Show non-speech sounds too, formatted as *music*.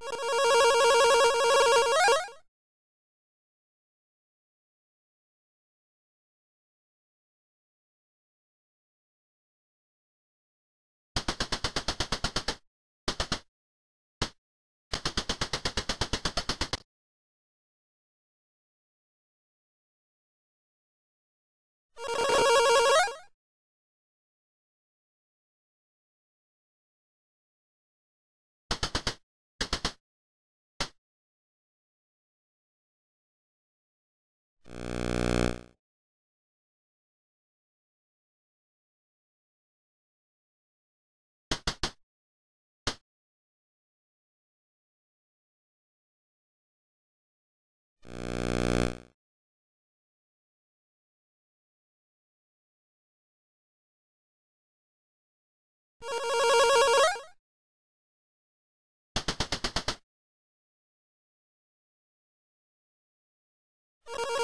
you *laughs* you *laughs*